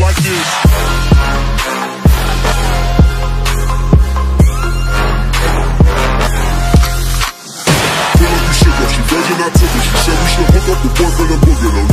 like this. Fill up She begging, I took it. She said we should hook up the boyfriend and booger.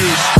Like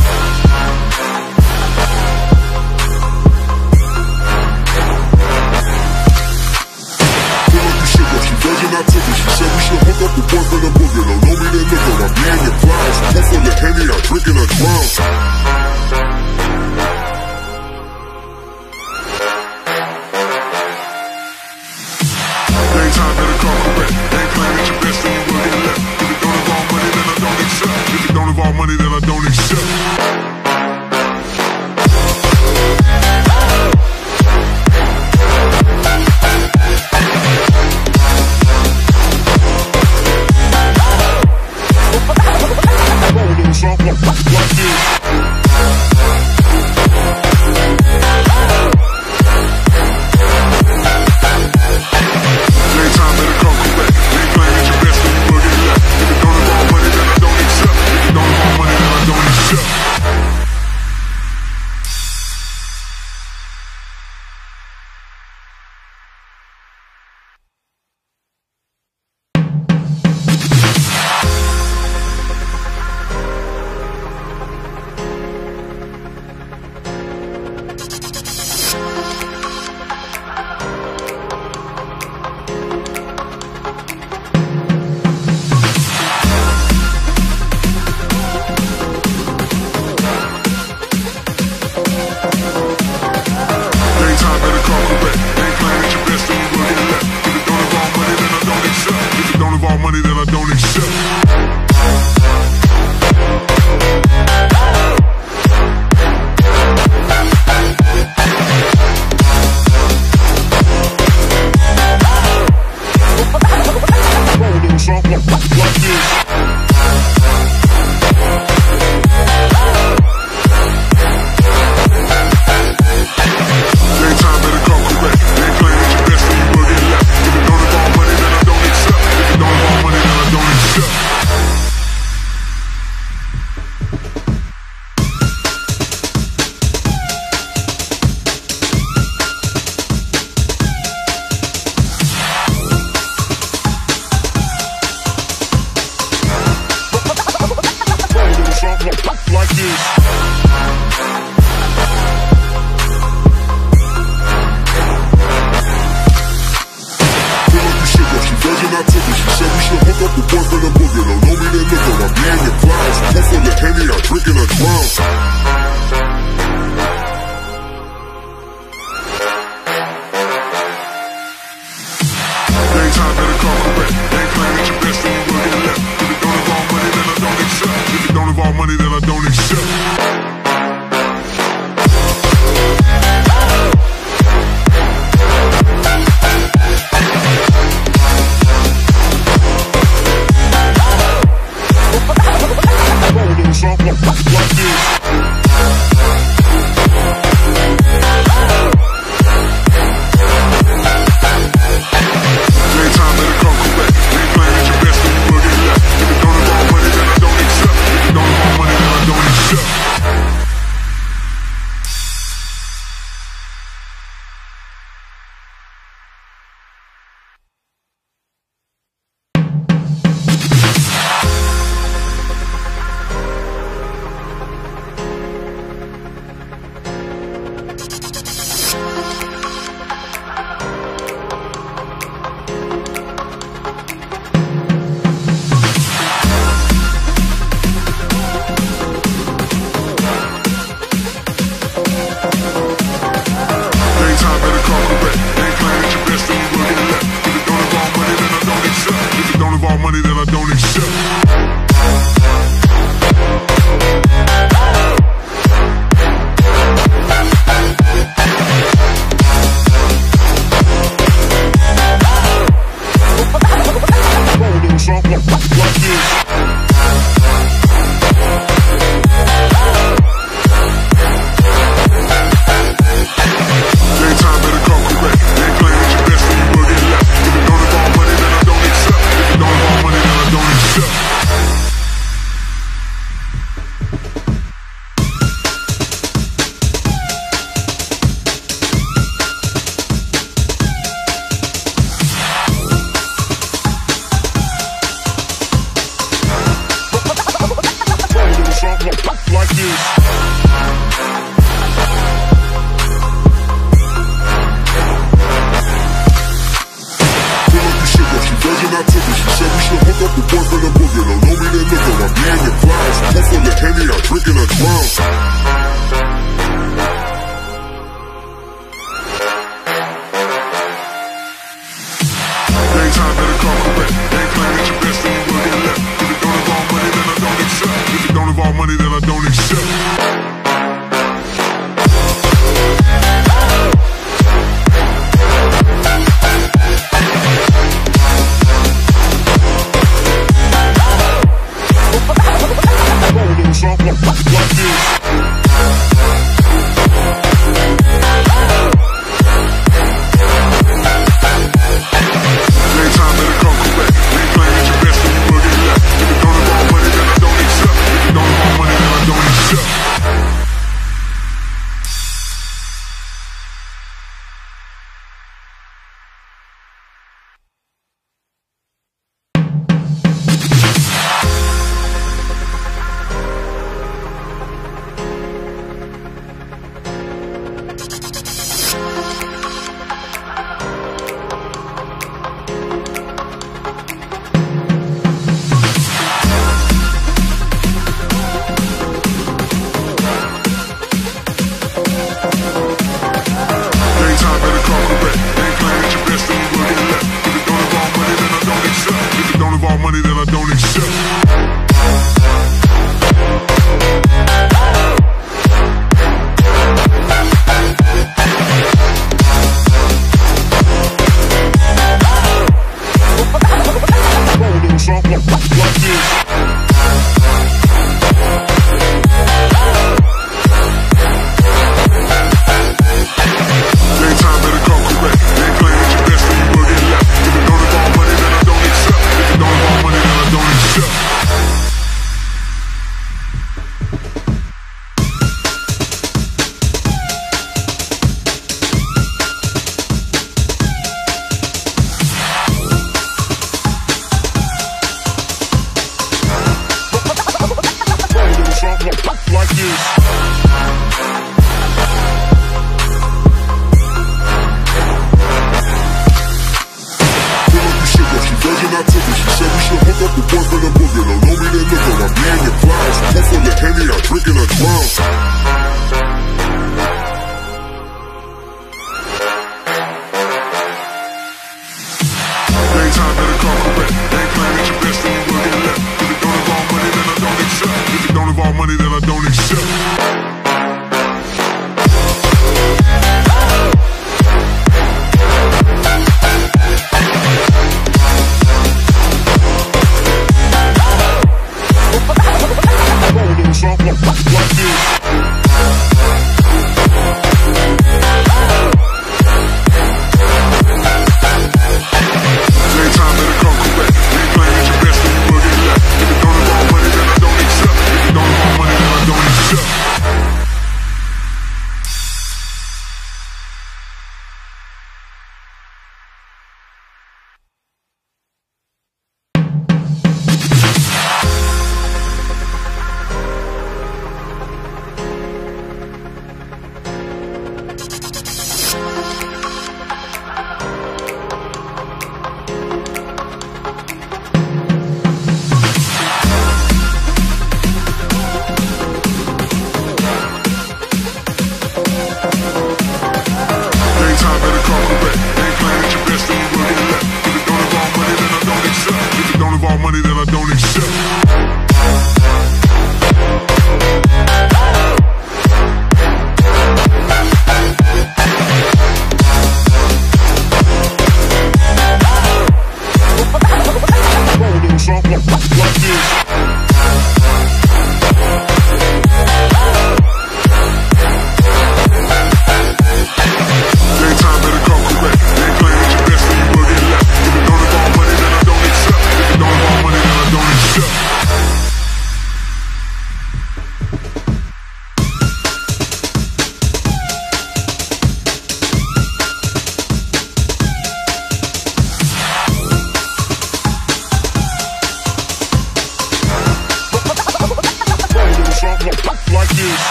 like this.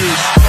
Like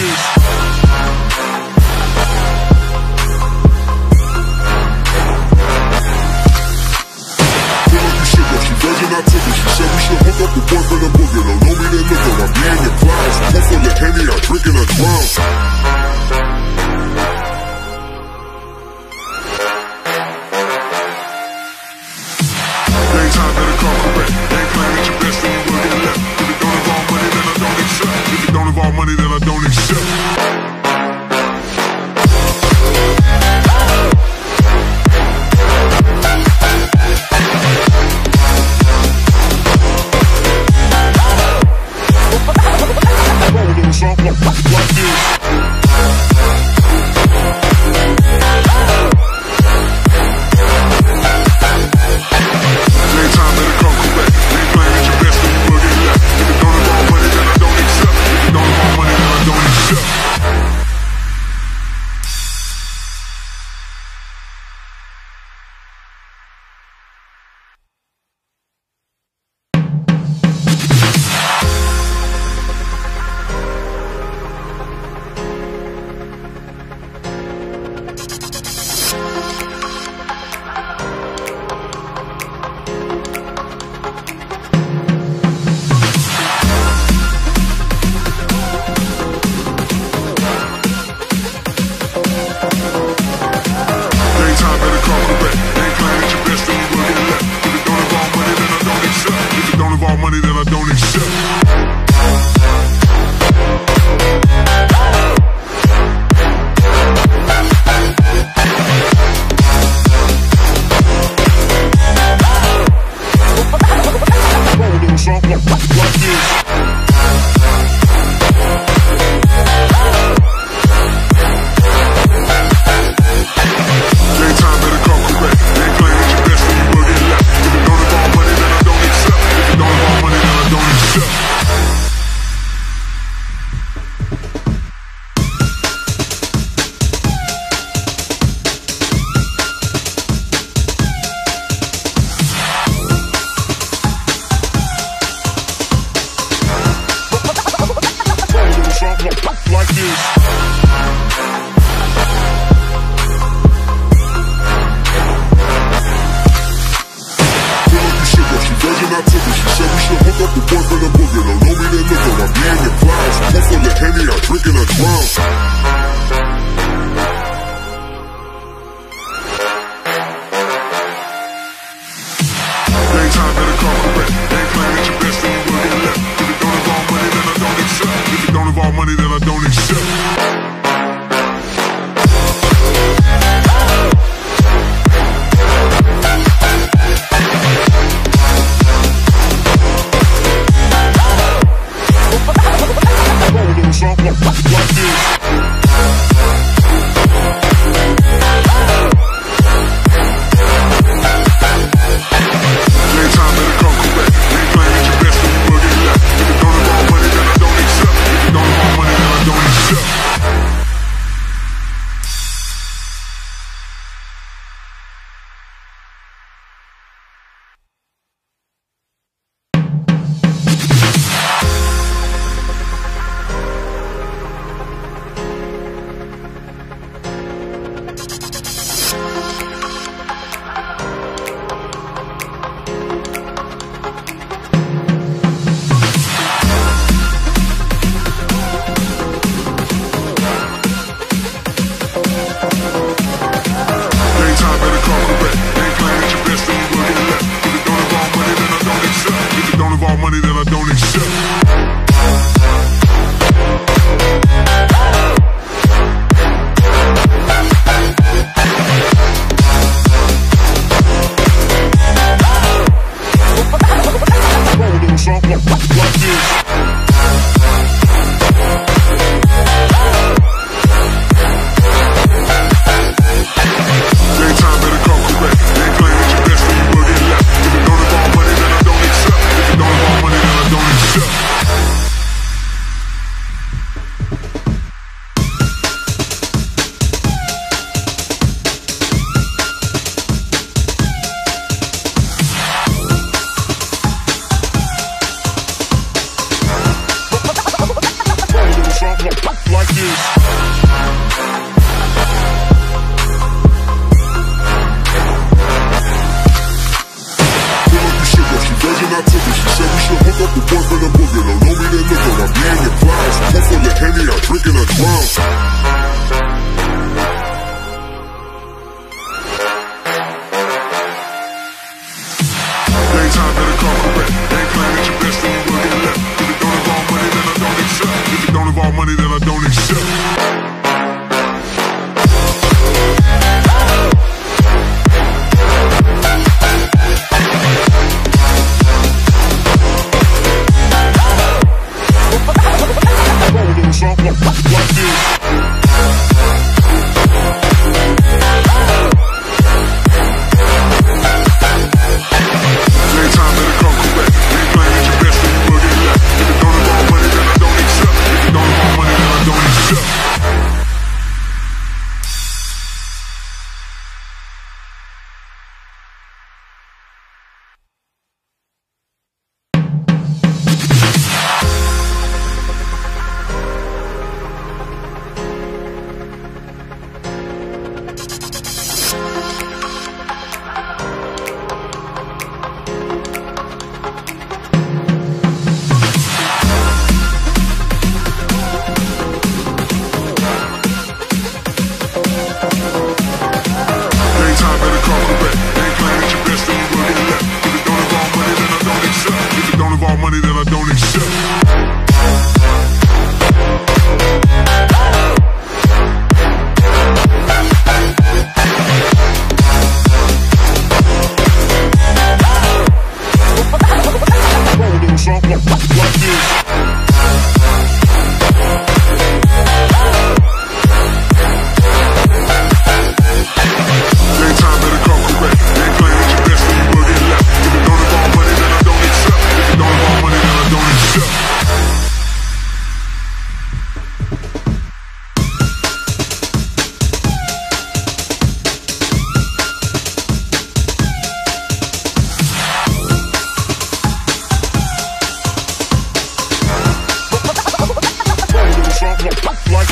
News. She said we should hook up with the boyfriend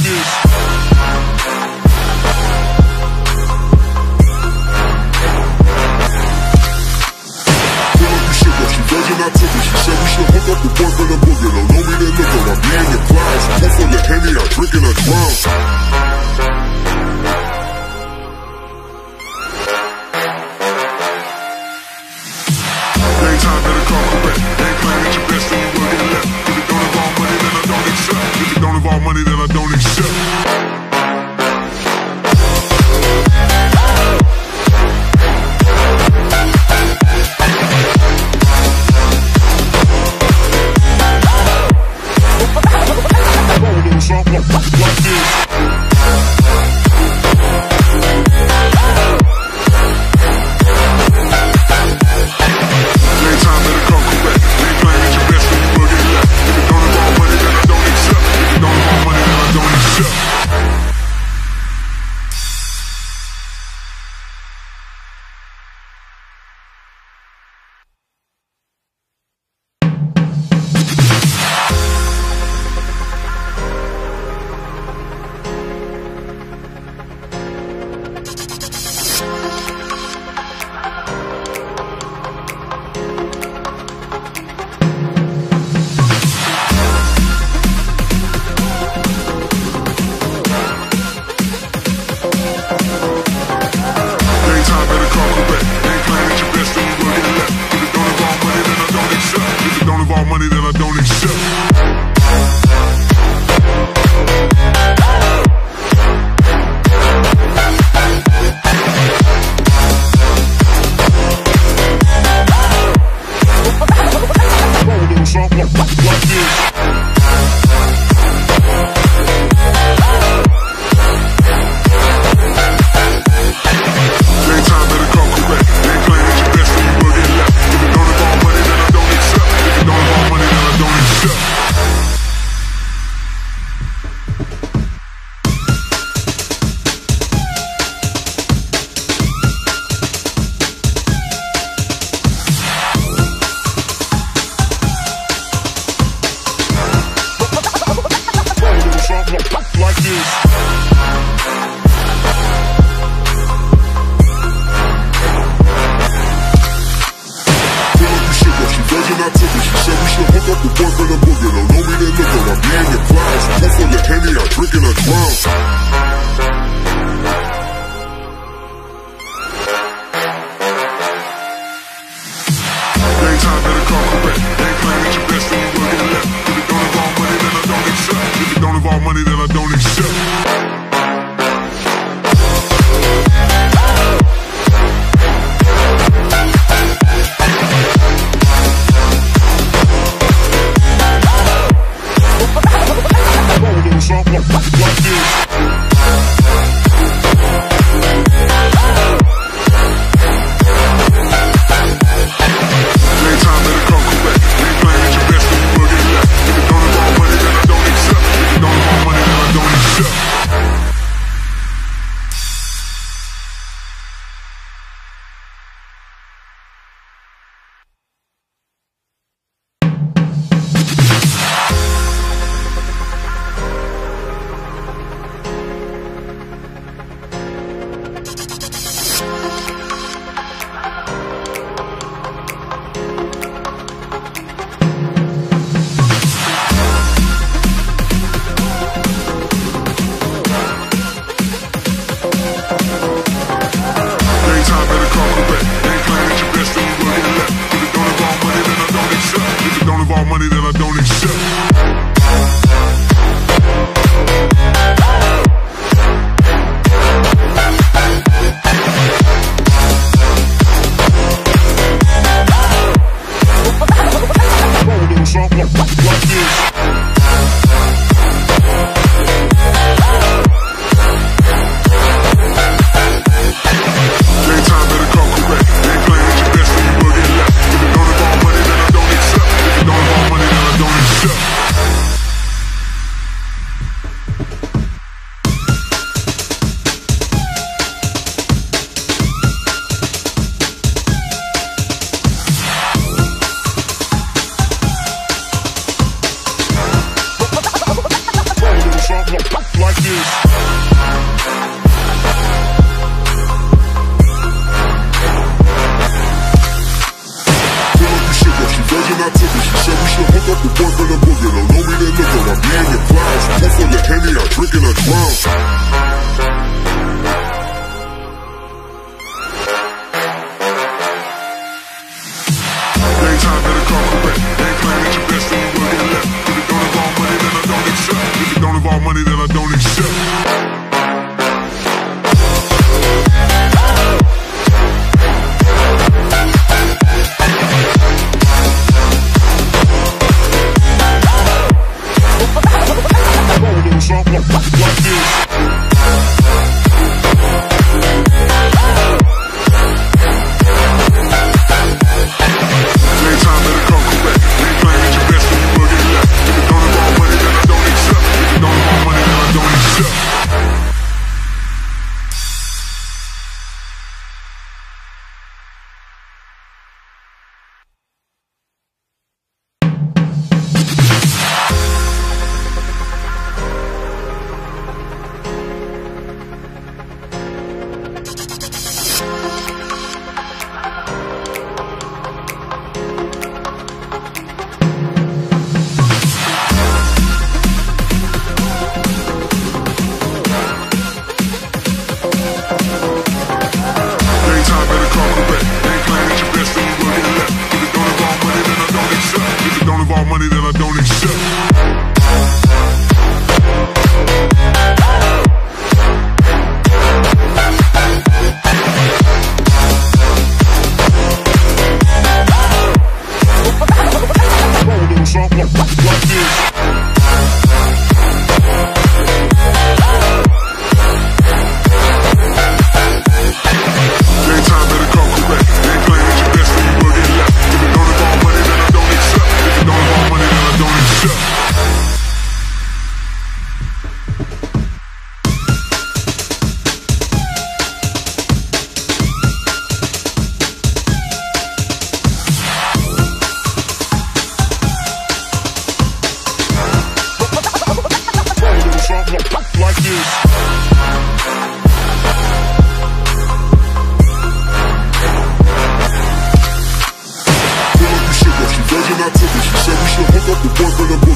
like like you. I took it. She said we should hook up the boyfriend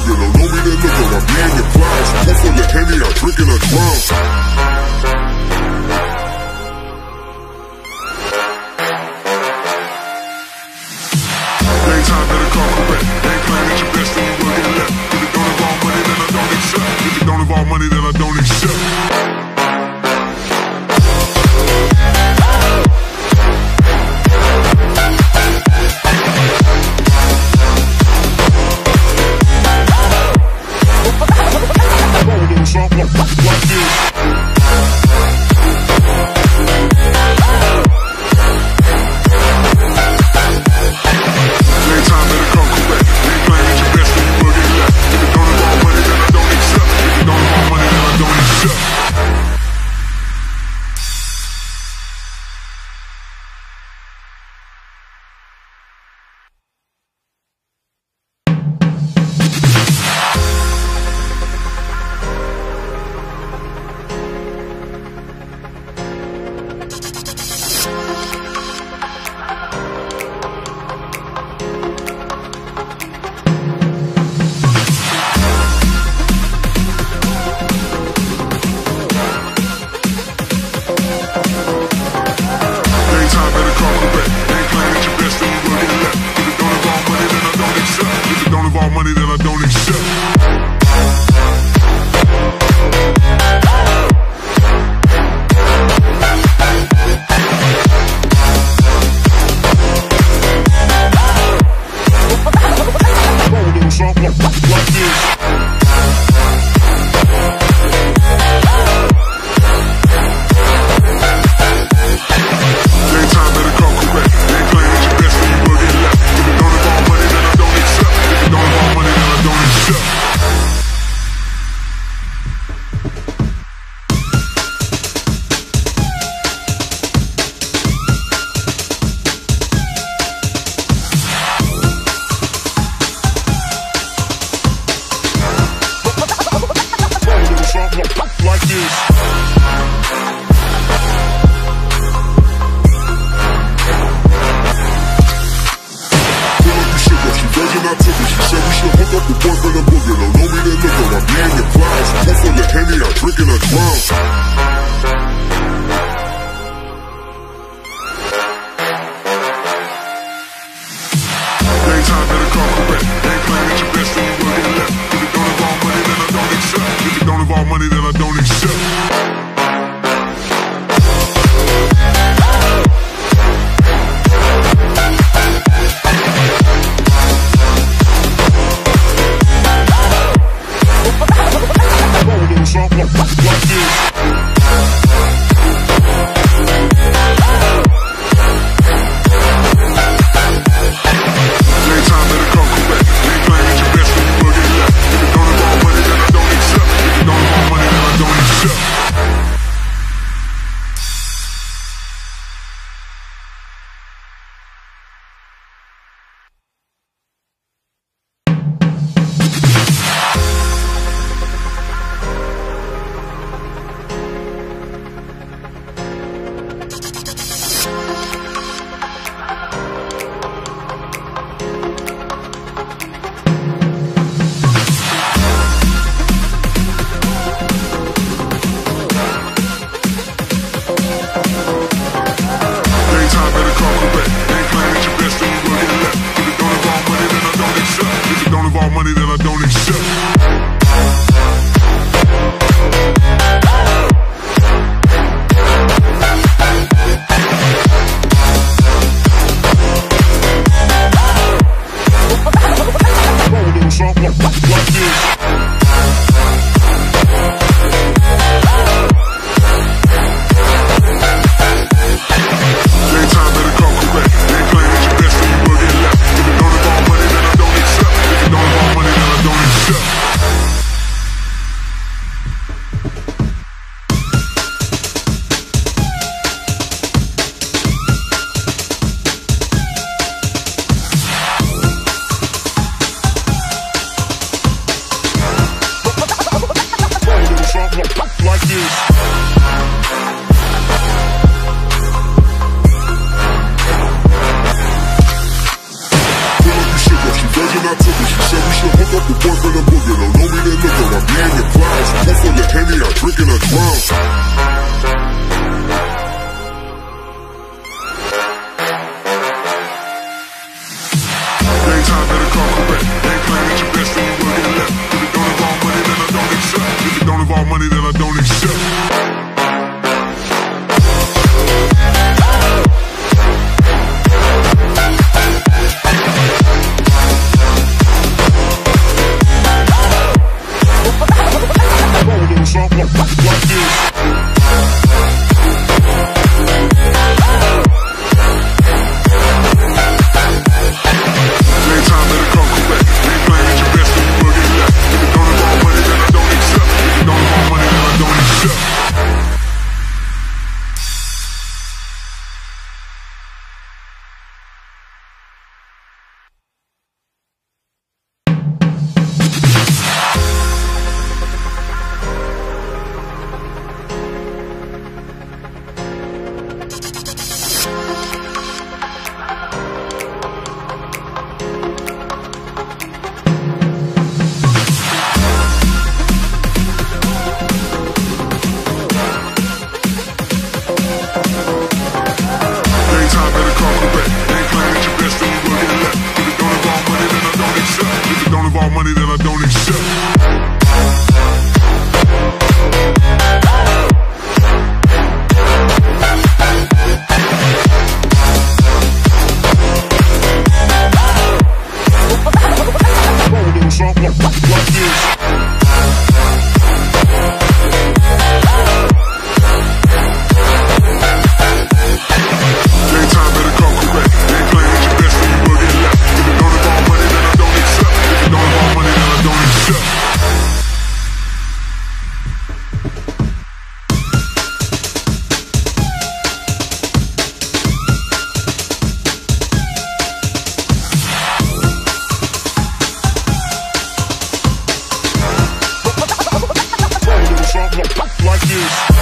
like